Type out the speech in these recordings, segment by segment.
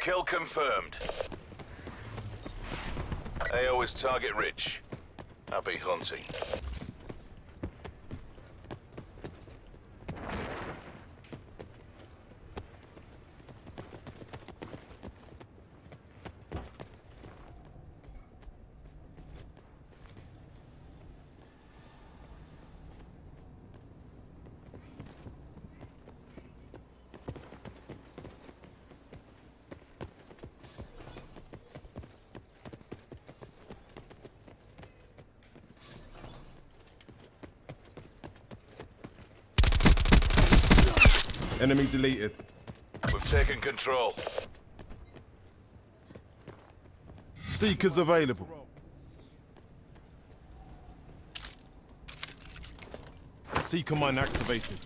Kill confirmed. AO is target rich. Happy hunting. Enemy deleted. We've taken control. Seekers available. Seeker mine activated.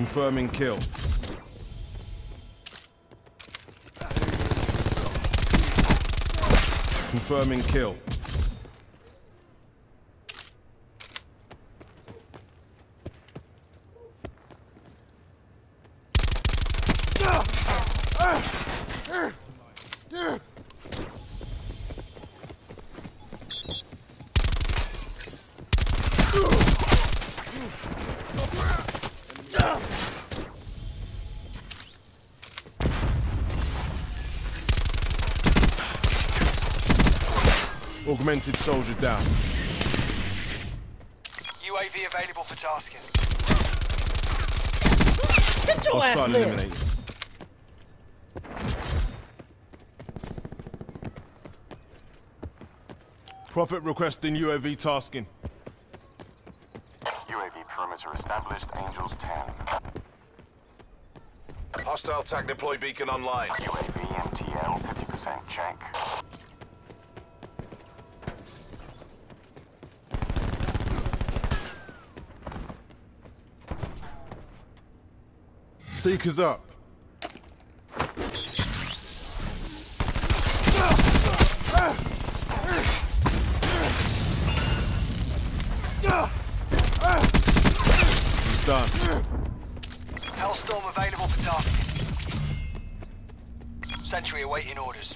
Confirming kill. Confirming kill. Augmented soldier down. UAV available for tasking. Get your ass Hostile there. eliminated. Prophet requesting UAV tasking. UAV perimeter established, Angels 10. Hostile TAC deploy beacon online. UAV MTL 50% check. Seekers up. He's done. Hellstorm available for tasking. Sentry awaiting orders.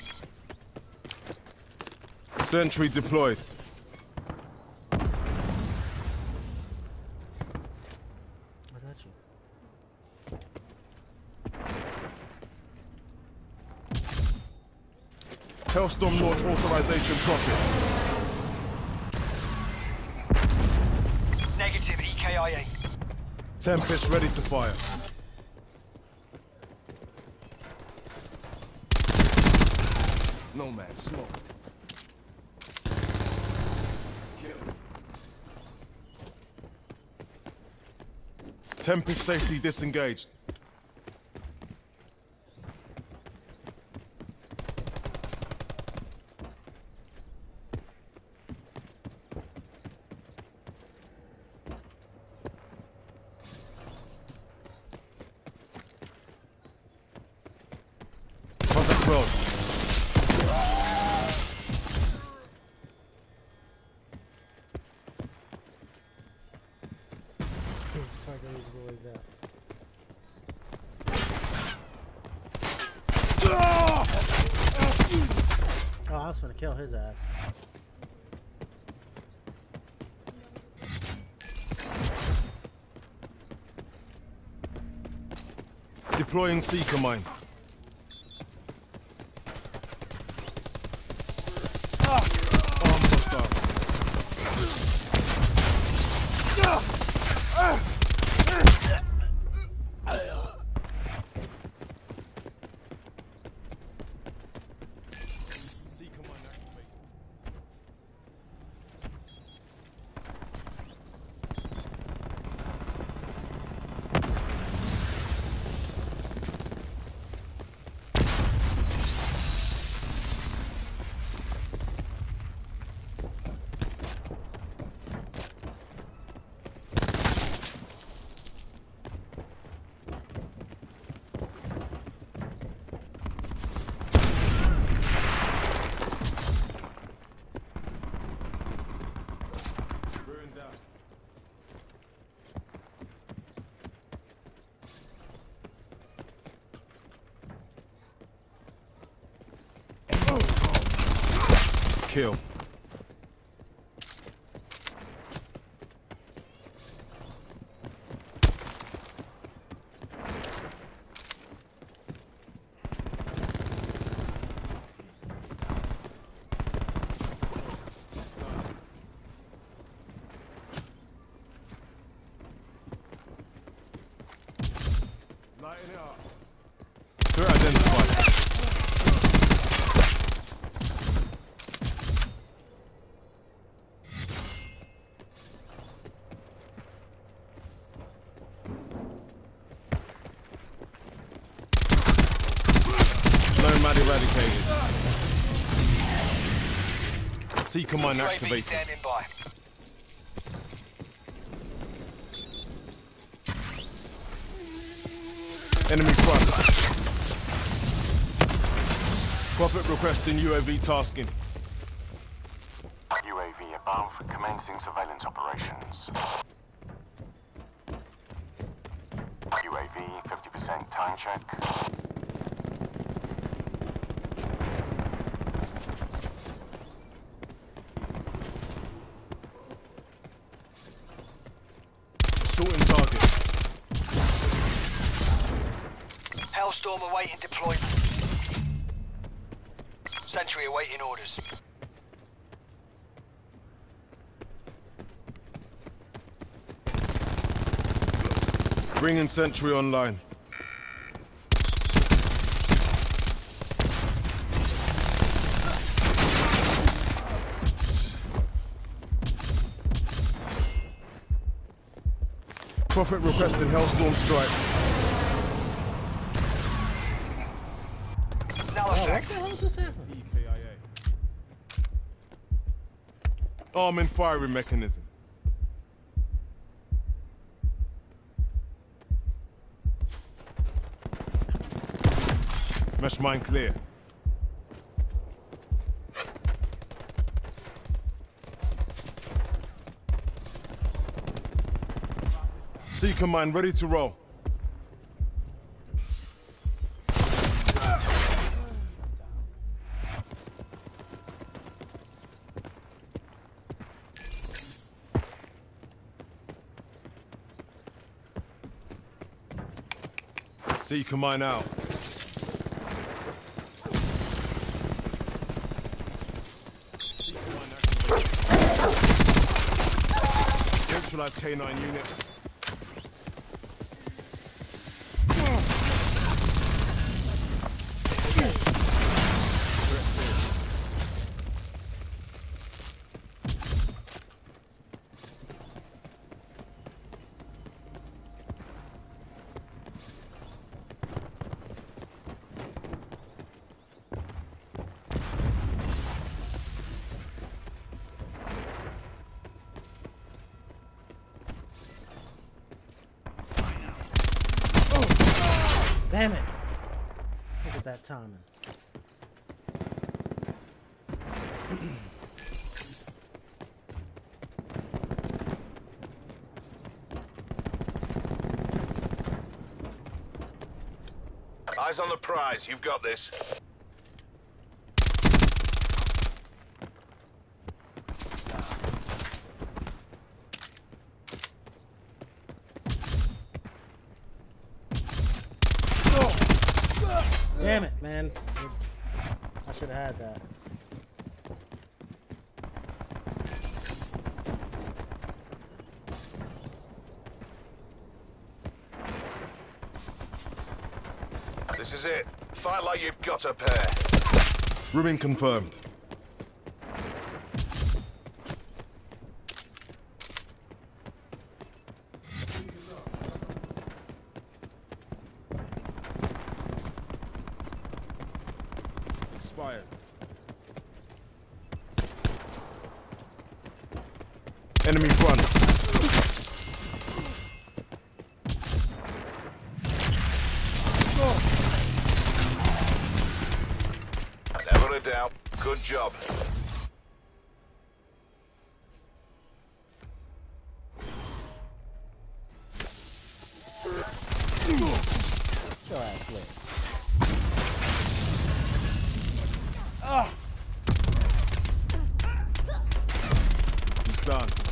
Sentry deployed. Hellstorm launch authorization Prophet. Negative EKIA. Tempest ready to fire. Nomad smoke. Tempest safely disengaged. Kill his ass. Deploying Seeker mine. Armed hostile. Seeker mine activated. Kill. Lighten it up. Threat identified. Nomad eradicated. Seeker mine UAV activated. standing by. Enemy front. Prophet requesting UAV tasking. UAV above, commencing surveillance operations. UAV 50% time check. Shooting target. Hellstorm awaiting deployment. Sentry awaiting orders. Bringing sentry online. Prophet requesting Hellstorm strike. What the hell just happened? Arming firing mechanism. Mesh mine clear. Seeker mine ready to roll. Seeker mine out. Neutralize K9 unit. Damn it! That timing. Eyes on the prize. You've got this. Damn it, man. I should have had that. This is it. Fight like you've got a pair. Rooming confirmed. Enemy front. Never a doubt. Good job. Get your ass lit. done.